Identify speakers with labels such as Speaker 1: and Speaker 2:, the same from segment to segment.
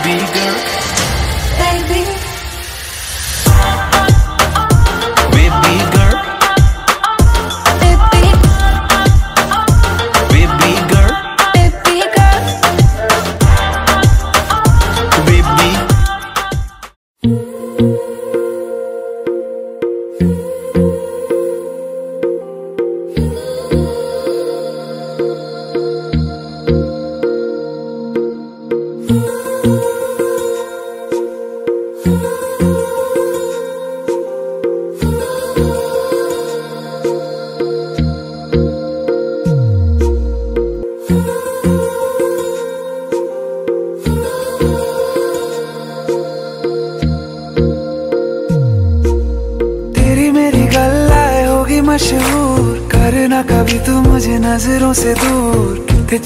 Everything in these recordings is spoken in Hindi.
Speaker 1: baby
Speaker 2: girl. Baby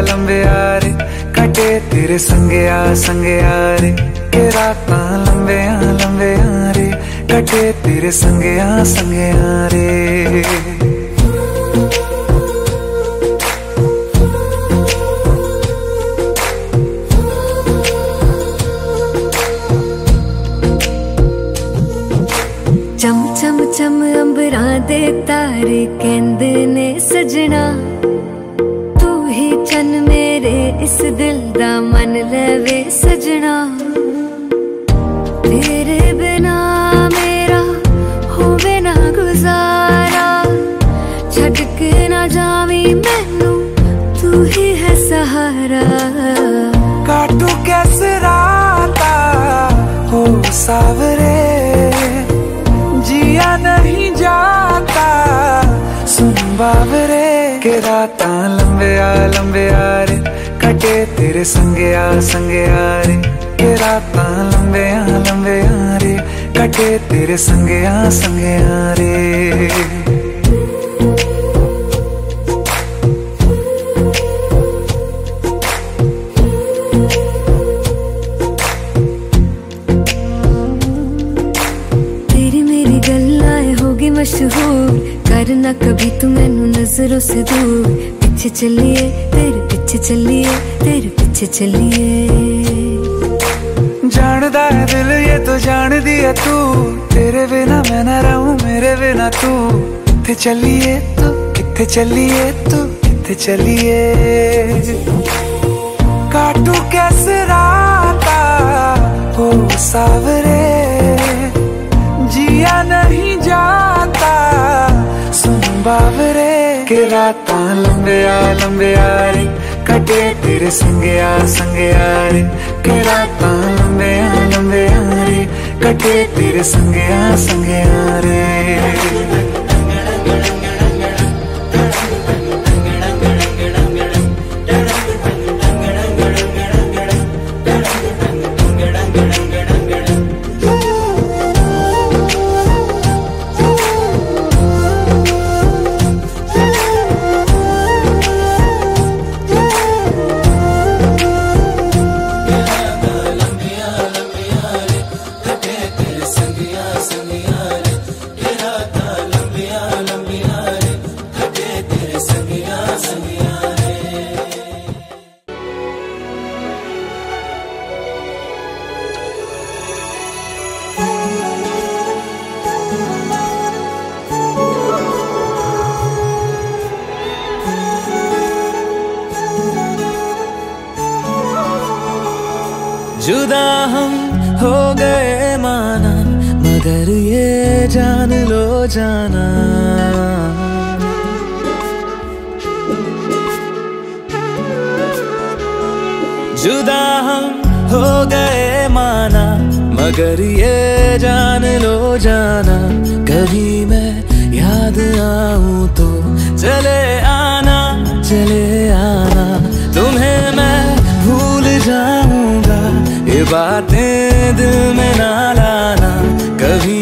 Speaker 2: लंबे आरे, कटे तेरे संगे आ, संगे यारे के रात लंबे आ, लंबे यारे कटे तेरे संगे आ, संगे
Speaker 1: यारे चम चम चम अंबरा दे तारे केंद्र ने सजना। ਜਾਵੀਂ ਮੈਨੂੰ ਤੂੰ ਹੀ ਹੈ ਸਹਾਰਾ
Speaker 2: काटू कैसे राता हो सावरे जिया नहीं जाता सुन बावरे के राता लंबे आ लंबे आ रे कटे तेरे संगे आ संगे आ रे के राता लंबे आ लंबे आ रे कटे तेरे संगे आ संगे आ रे
Speaker 1: मशहूर करना कभी तू मैनू नज़रों से दूर पीछे चलिए तेरे पीछे चलिए तेरे पीछे चलिए
Speaker 2: जानदा है दिल ये तो जान दिया तू तेरे बिना मैं ना रहूँ मेरे बिना तू कितने चलिए तू कितने चलिए तू कितने चलिए काटू कैसे राता हो सावरे जिया के लंबे आ, लंबे रे। कटे तेरे संगे आ संगे आ रे। के लंबे आ, लंबे रे। कटे तेरे संगे आ संगे आ रे।
Speaker 3: हो गए माना, मगर ये जान लो जाना। जुदा हम हो गए माना, मगर ये जान लो जाना। कभी मैं याद आऊँ तो चले आना चले आना। बातें दिल में ना लाना कभी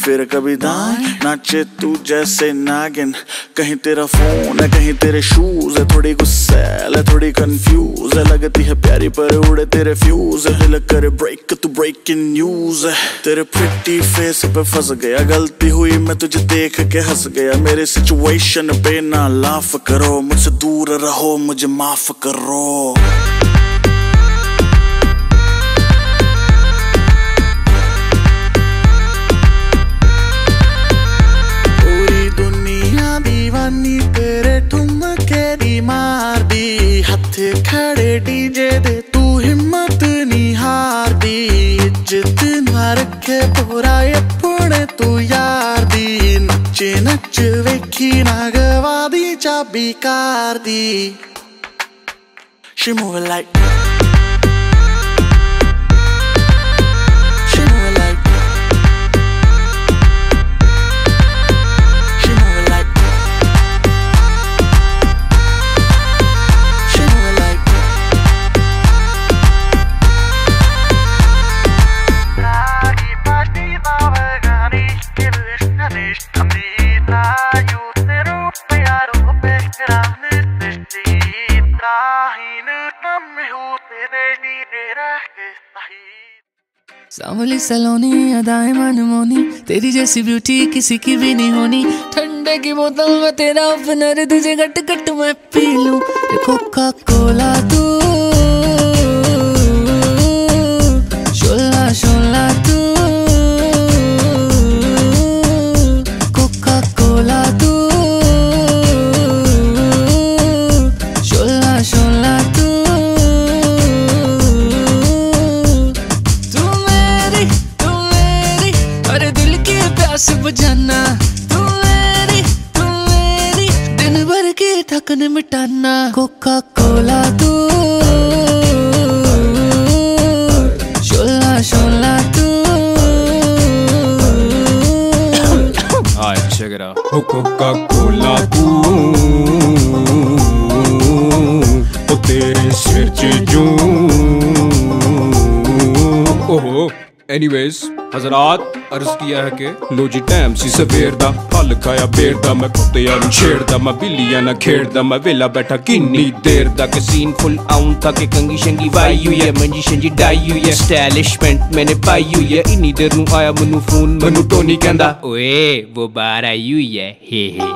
Speaker 4: फिर कभी दाएँ नाचे तू जैसे नागिन। कहीं तेरा फ़ोन है कहीं तेरे शूज़ है। थोड़ी गुस्सैल है थोड़ी कंफ्यूज है। लगती है प्यारी पर उड़े तेरे फ्यूज है। दिल करे ब्रेक तू ब्रेकिंग न्यूज़ है। तेरे प्रिटी फेस पे फंस गया। गलती हुई मैं तुझे देख के हंस गया। मेरे सिचुएशन पे ना लाफ करो। मुझसे दूर रहो मुझे माफ़ करो। ठुमके दी मार दी हथे खड़े डीजे दे तू हिम्मत नहीं हार दी इज़्ज़त ना रखे पूरा अपने तू यार दी नच्चे नच वेखी ना गवा दी चाबी कार दी She moving like
Speaker 5: सांवली सलोनी, अदाएँ मनमोनी, तेरी जैसी ब्यूटी किसी की भी नहीं होनी। ठंडे की बोतल में तेरा ओपनर तुझे गट गट मैं पी लूँ। कोका कोला तू मिटाना कोका
Speaker 6: एनीवेज हज़रत अर्ज़ किया है के लो जी टाइम सी सवेर दा फल खाया बेर दा मैं कुत्ते यार छेड़ दा मैं बिल्लियाँ ना खेड़ दा मैं वेला बैठा किन्नी देर दा के सीन फुल आऊँ था के कंगी शंगी वाई हुई है मंजी शंजी डाई हुई है स्टाइलिशमेंट मैंने पाई हुई है इन्नी देर नु आया मनु फ़ोन मनु टोनी कहंदा ओए वो बार आई हुई है हे हे।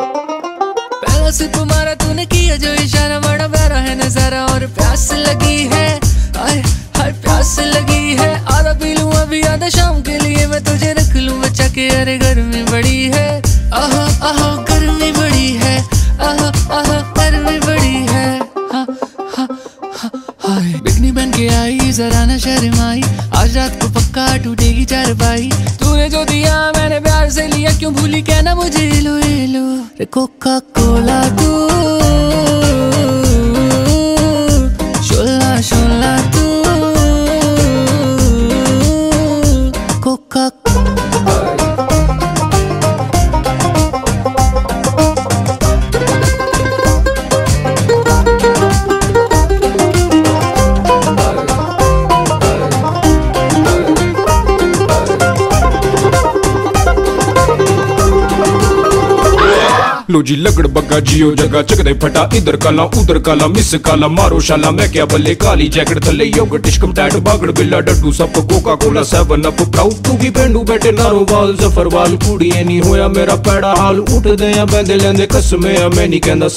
Speaker 5: पहला से तुम्हारा तूने किया जो इशारा बड़ा बड़ा है नज़ारा और प्यास लगी है। आय हाय प्यास लगी है आधा पी लूँ अभी आधा शाम के लिए, मैं तुझे रख लूँ बचा के, अरे गर्मी बड़ी है। आह आह, गर्मी बड़ी है। आहा आहा, गर्मी बड़ी है। बिकनी बन के आई, जरा न शर्माई, आज रात को पक्का टूटेगी चारपाई। तूने जो दिया, मैंने प्यार से लिया, क्यों भूली, कहना मुझे, लो ये लो। कोका कोला तू। apaixonado
Speaker 6: लो जी लगड़ बग्गा जियो जगह चकदे फटा इधर काला उधर काला मिस काला मारो शाला मैं क्या बल्ले काली जैकेट थल्ले योगर्ट टिश्कम टैट बागड़ बिल्ला डड्डू सब Coca Cola seven up proud तू की पेंडू बैठे नारो वाल ज़फ़र वाल कुड़ी नहीं होया मेरा पैड़ा हाल उठ दे या बैंदे लेंदे कसमे आ मैं नहीं कहंदा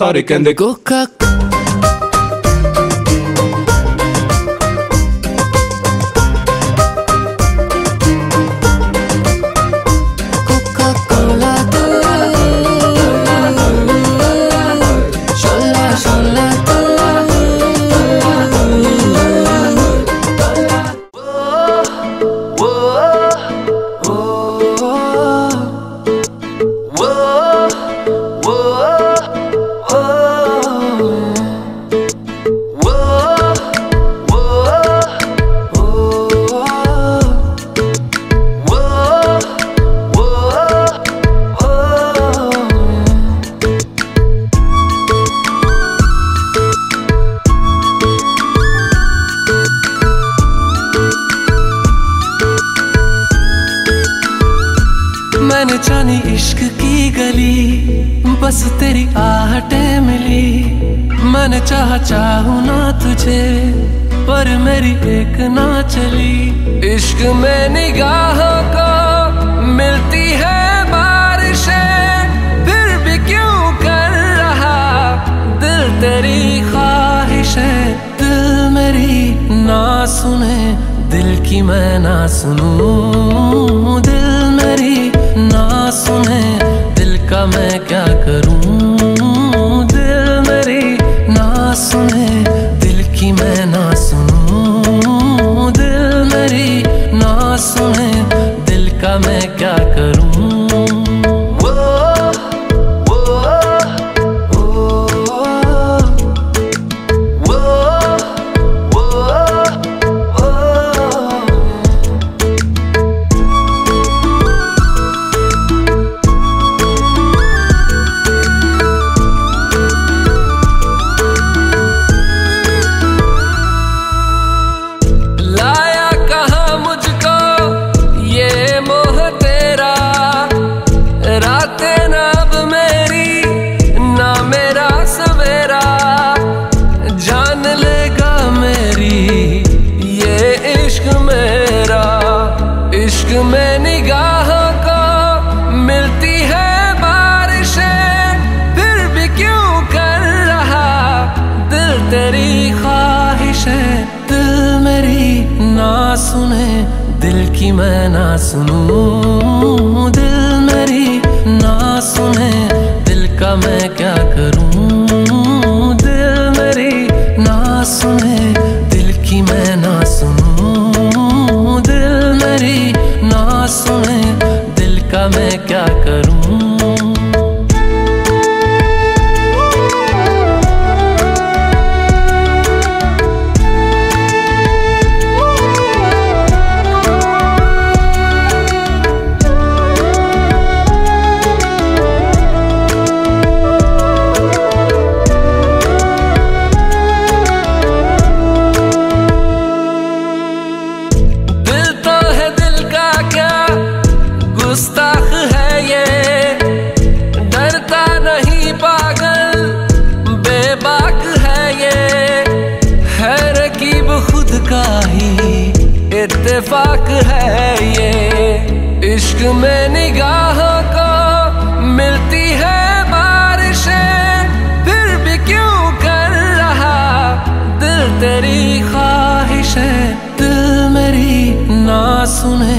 Speaker 7: सुने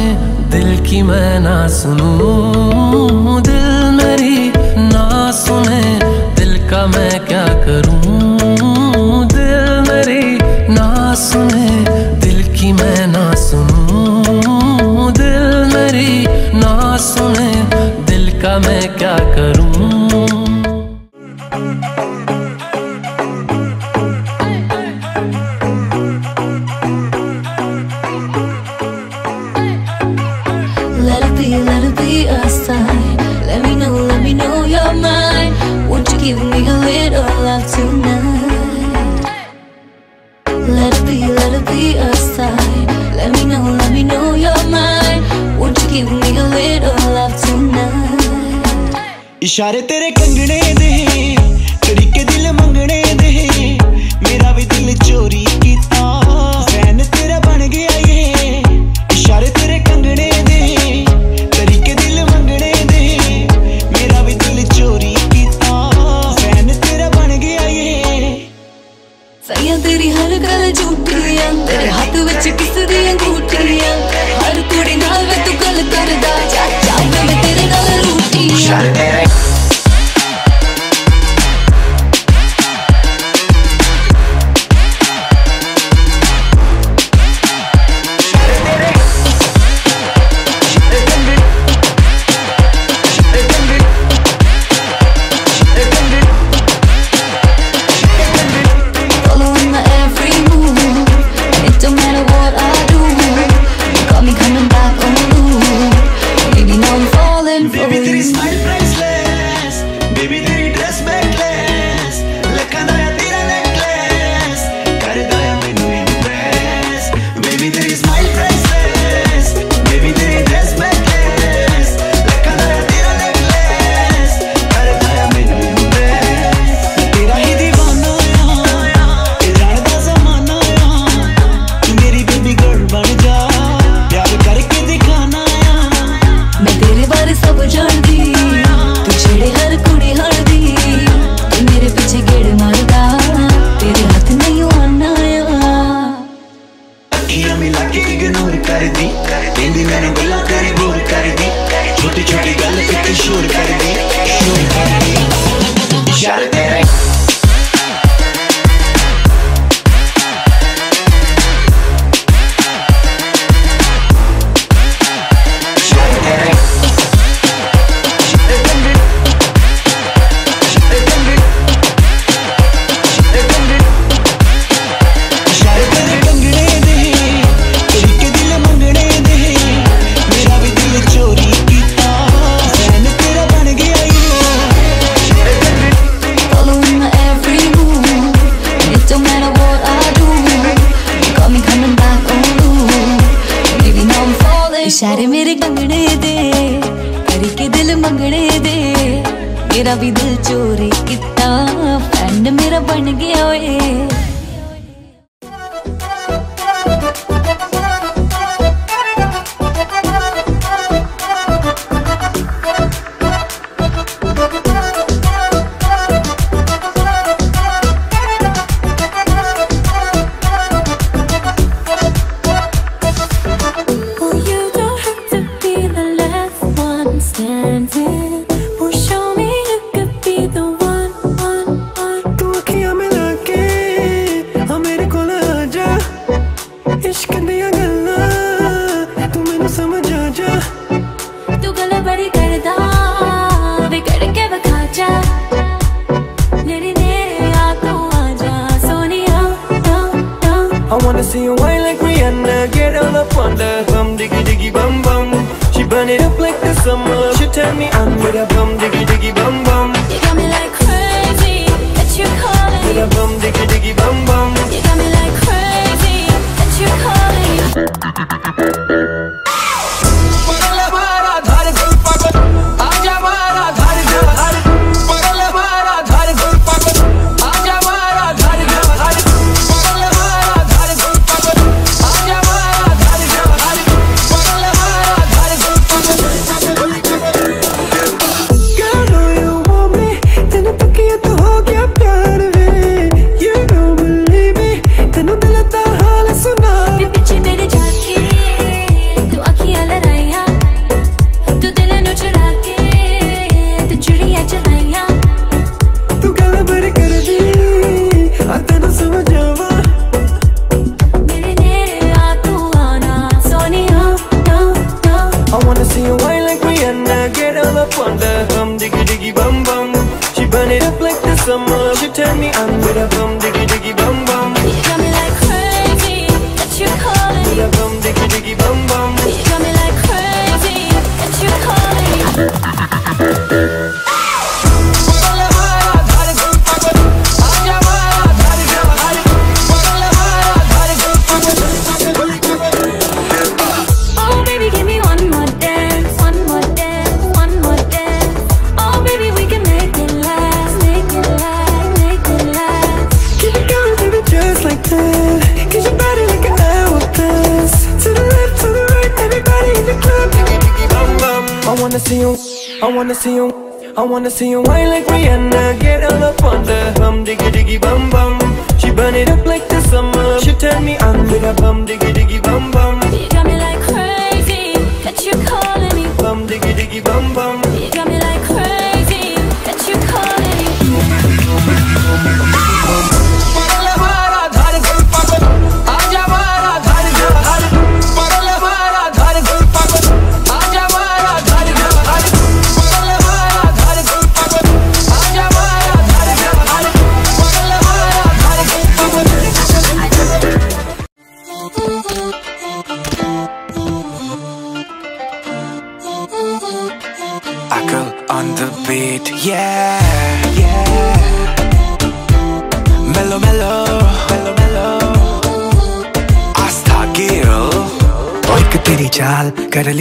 Speaker 7: दिल की मैं ना सुनूं।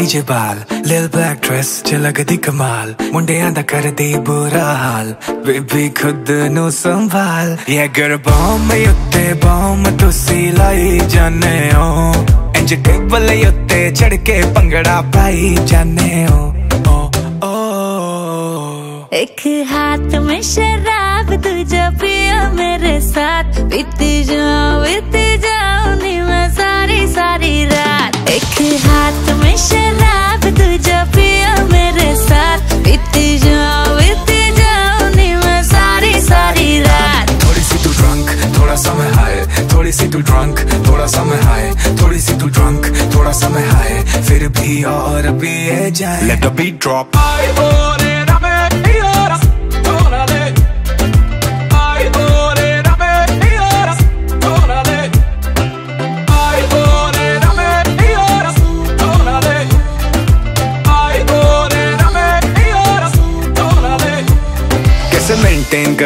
Speaker 8: ਜੇ
Speaker 2: ਬਾਲ ਲਿਲ ਬਲੈਕ ਡਰੈਸ ਚ ਲੱਗਦੀ ਕਮਾਲ ਮੁੰਡਿਆਂ ਦਾ ਕਰਦੀ ਬੁਰਾ ਹਾਲ ਬੇਬੀ ਖੁਦ ਨੂੰ ਸੰਭਾਲ ਇਹ ਗਰ ਬੌਮ ਉੱਤੇ ਬੌਮ ਤੁਸੀਂ ਲਾਈ ਜਾਣੇ ਹੋ ਇੰਜ ਟੇਬਲ ਉੱਤੇ ਚੜ ਕੇ ਪੰਗੜਾ ਪਾਈ ਜਾਣੇ ਹੋ
Speaker 7: एक हाथ में शराब तुझे पिया मेरे साथ बीत जाओ बीत जाओ हाथ हाथ में शराब तू जो पियो मेरे साथ। बीत जाओ बीत जाओ नी मैं सारी सारी रात।
Speaker 2: थोड़ी सी तू ड्रंक थोड़ा सा मैं हाय। थोड़ी सी तू ड्रंक थोड़ा सा मैं हाय। थोड़ी सी तू ड्रंक थोड़ा सा मैं हाय। फिर भी और भी जाए। लेट द बीट ड्रॉप आई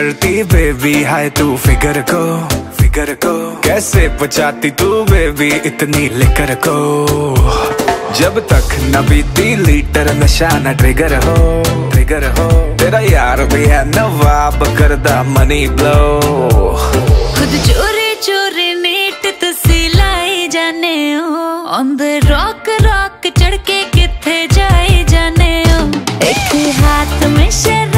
Speaker 2: करती बेबी हाय तू फिगर को फिगर को। कैसे बचाती तू बेबी इतनी लिकर को। जब तक न बीती लीटर नशा न ट्रिगर हो ट्रिगर हो। तेरा यार भी है, नवाब करदा मनी ब्लो
Speaker 7: खुद चोरी चोरी नीट तुसी लाई जाने हो। ऑन द रॉक रॉक चढ़ के किथे जाए जाने हो। एक हाथ में शराब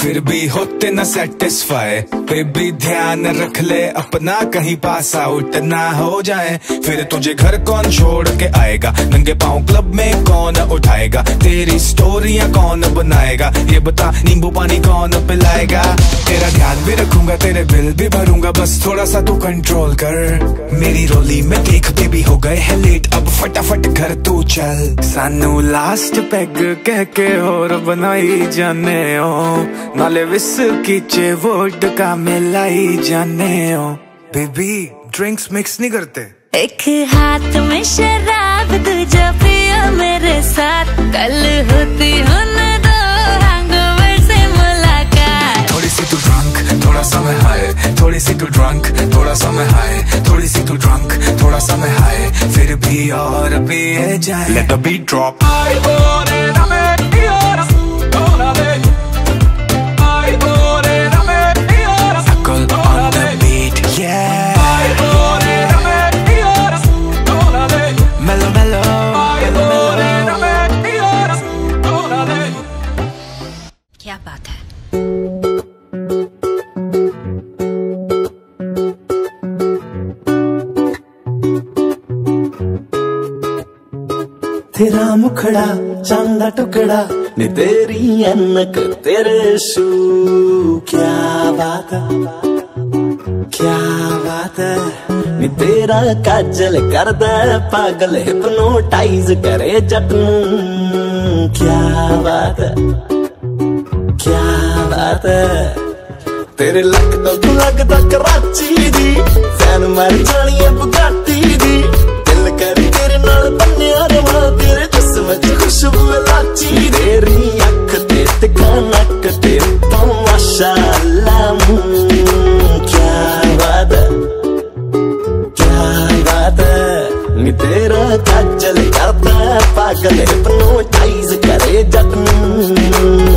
Speaker 2: फिर भी होते न सेटिस्फाई फिर भी ध्यान रख ले, अपना कहीं पास आउट ना हो जाए। फिर तुझे घर कौन छोड़ के आएगा? नंगे पाँव क्लब में कौन उठाएगा? तेरी स्टोरियाँ कौन बनाएगा? ये बता, नींबू पानी कौन पिलाएगा? तेरा ध्यान भी रखूँगा, तेरे बिल भी भरूँगा। बस थोड़ा सा तू कंट्रोल कर। मेरी रोली में देख बेबी हो गए है लेट अब फटाफट घर तू चल। सानू लास्ट पैग कह के और बनाई जाने हो। नाले विस कीचे वोट का मिलाई जाने हो। बेबी ड्रिंक्स मिक्स नहीं करते।
Speaker 7: एक हाथ में शराब दूजा पिया मेरे साथ। कल होती हुन दो हैंगओवर से मुलाकात।
Speaker 2: थोड़ी सी तू ड्रंक थोड़ा सा मैं हाय थोड़ी सी तू ड्रंक थोड़ा सा मैं हाय थोड़ी सी तू ड्रंक थोड़ा सा मैं हाय फिर भी और भी ये जाए। Let the beat
Speaker 7: drop Knuckle
Speaker 9: तेरा मुखड़ा, चांदा टुकड़ा, ने तेरी अनक, तेरे शू क्या बात क्या बात है? तेरा काजल कर दे पागल हिप्नोटाइज करे जट क्या बात क्या बात तेरे
Speaker 1: लक तो लगदा कराची दी, फ़ैन मर जानी है Bugatti ti khushbu lati deri akh te te kanak te tamasha lam kya ni tera kajal
Speaker 3: karta
Speaker 10: pagal hai pano chaiz kare jatn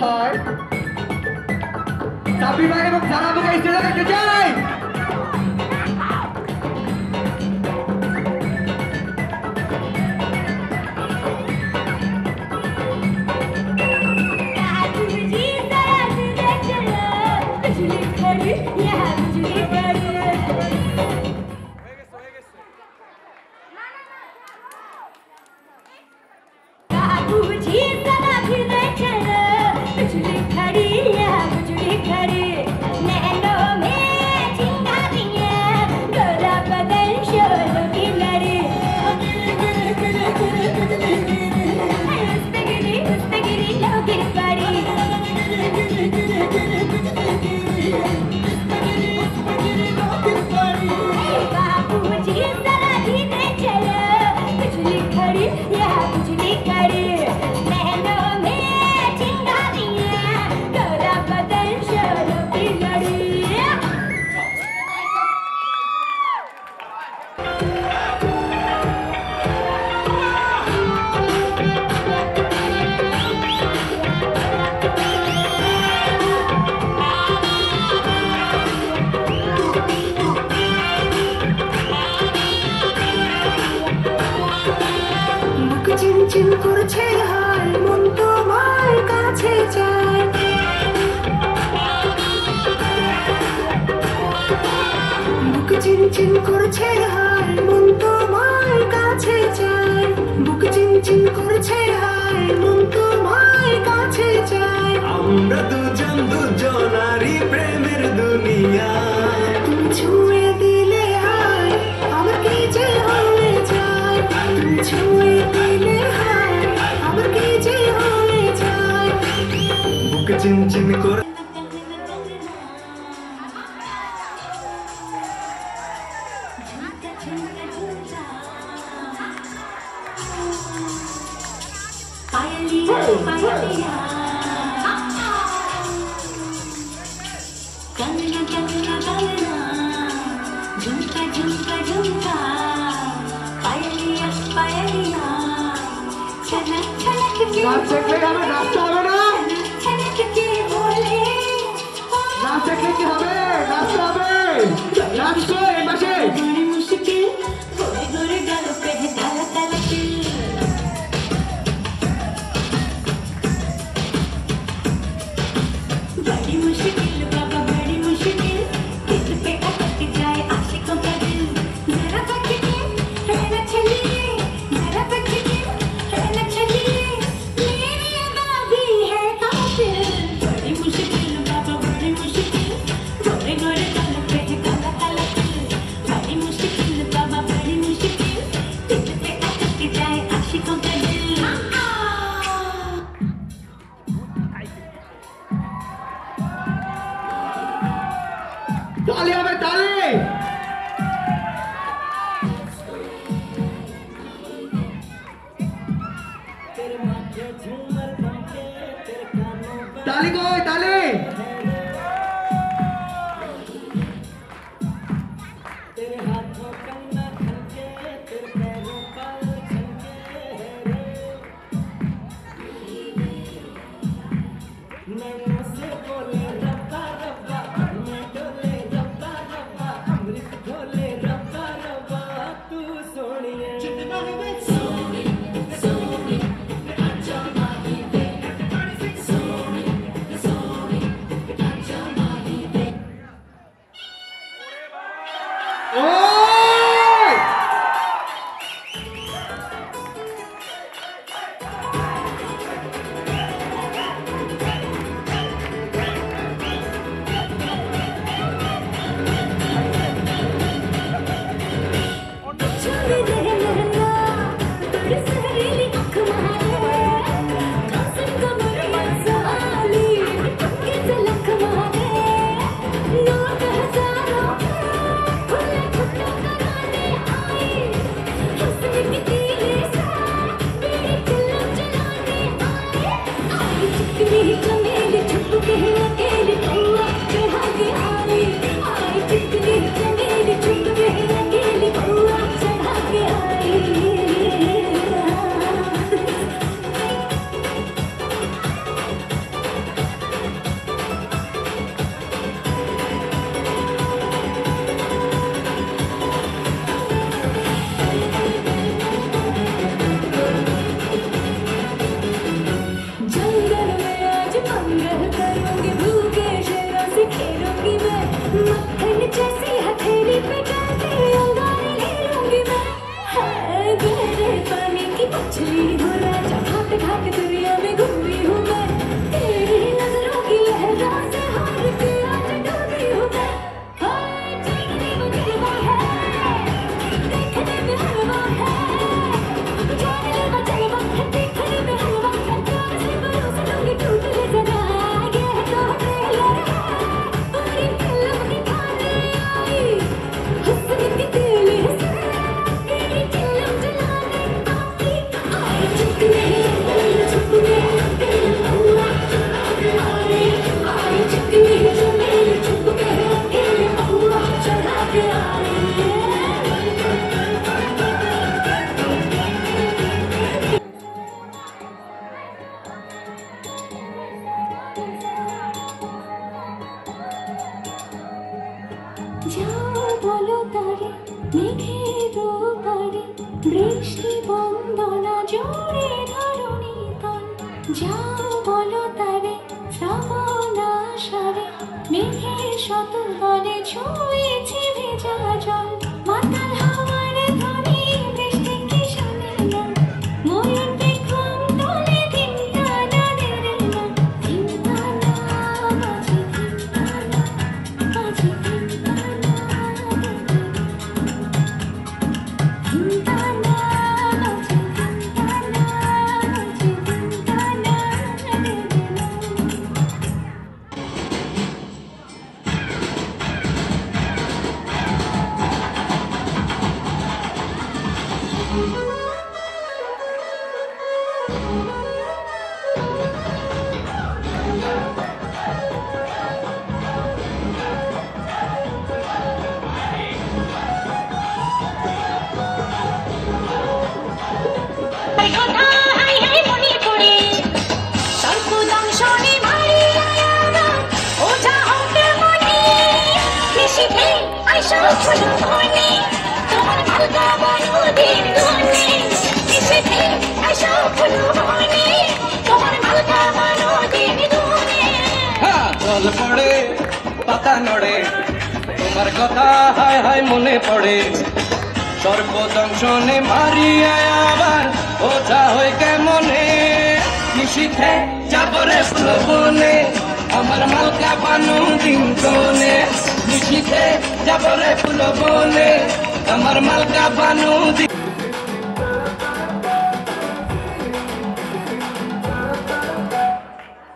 Speaker 10: Maar, dat bieden we ook aan,
Speaker 11: we krijgen. করছে হায় মন কাছে বুক চিনচিন করছে হায় মন তোমার কাছে চায়
Speaker 10: দুজন দুজনারই প্রেমের দুনিয়া।
Speaker 11: ছুঁয়ে দিলে হায় আমাকে যে হয়ে ছুঁয়ে দিলে হায় যে
Speaker 10: বুক চিনচিন করে Jitte Marie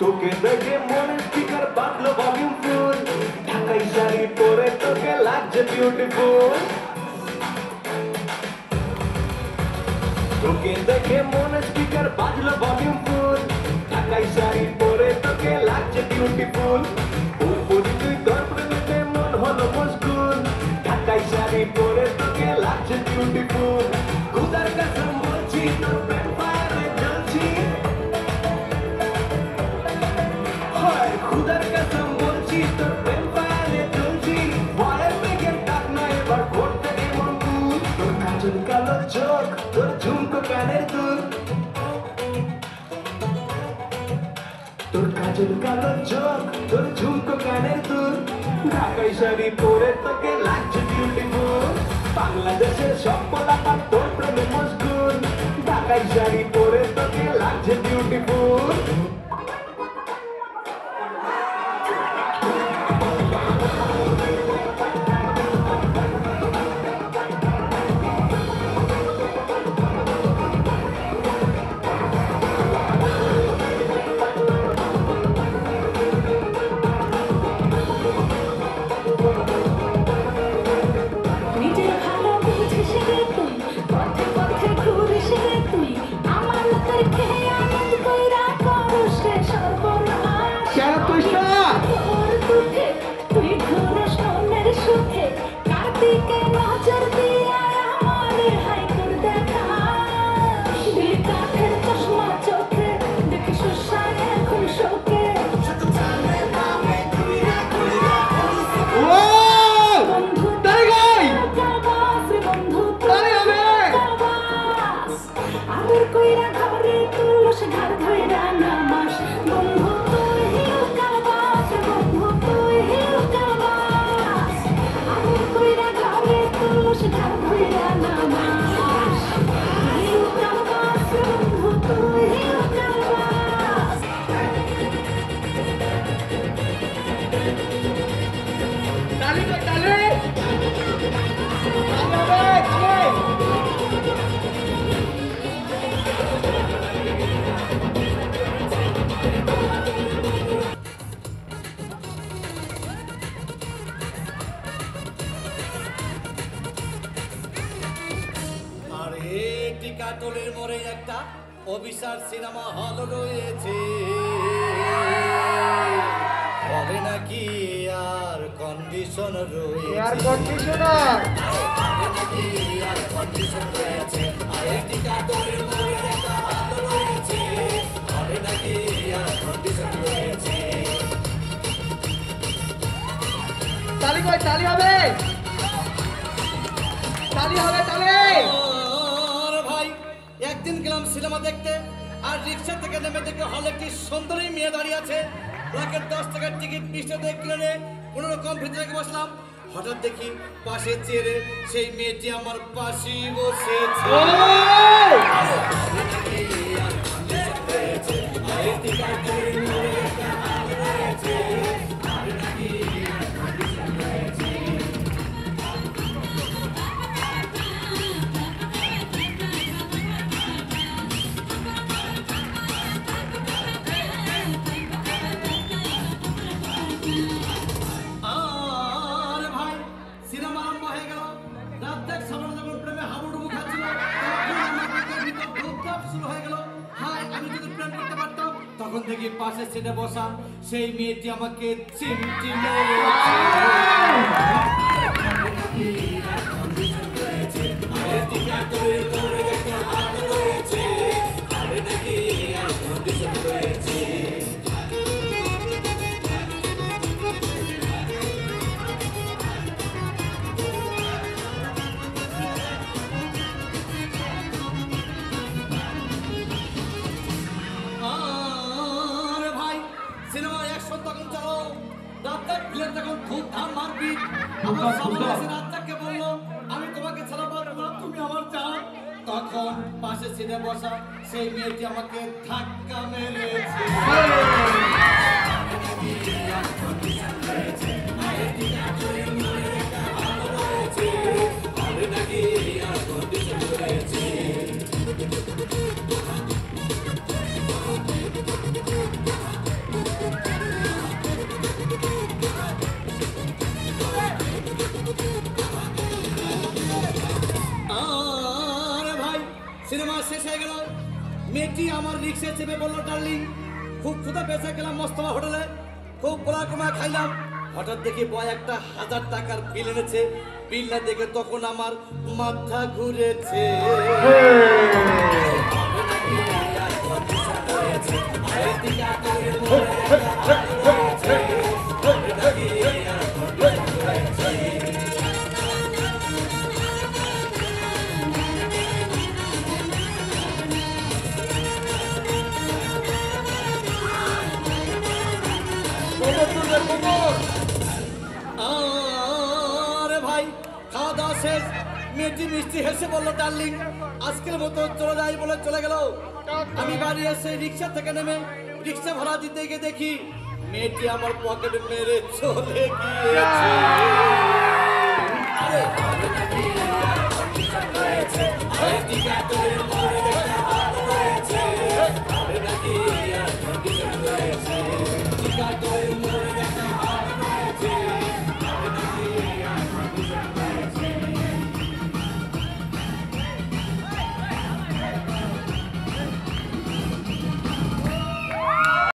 Speaker 12: তোকে দেখে মনে স্পিকার বাঁধলো ভলিউম ফুল। ঢাকাই শাড়ি পরে তোকে লাগছে বিউটিফুল তোকে দেখে মনে স্পিকার বাজলো ভলিউম ফুল। ঢাকাই শাড়ি পরে তোকে লাগছে বিউটিফুল উপরি তুই মন হলো মশগুল। ঢাকাই পরে তোকে লাগছে বিউটিফুল খুদার কাছে চুলকালো চোখ, তোর ঝুঁকো কানের দুল। ঢাকাই শাড়ি পরে তোকে লাগছে বিউটিফুল বাংলাদেশের সব পোলাপান তোর প্রেমে মজগুল ঢাকাই শাড়ি পরে তোকে লাগছে বিউটিফুল
Speaker 13: বসা সেই মেয়েটি আমাকে ধাক্কা মেরেছে। চেপে বলল ডার্লিং খুব ক্ষুদা বেঁচে গেলাম মস্তমা হোটেলে। খুব পোলা কমা খাইলাম। হঠাৎ দেখি বয় একটা হাজার টাকার বিল এনেছে। বিলটা দেখে তখন আমার মাথা ঘুরেছে। মিষ্টি হেসে বলল ডার্লিং আজকের মতো চলে যাই বলে চলে গেল আমি বাড়ি এসে রিক্সা থেকে নেমে রিক্সা ভাড়া দিতে গিয়ে দেখি মেয়েটি আমার পকেট মেরে চলে গিয়েছে আরে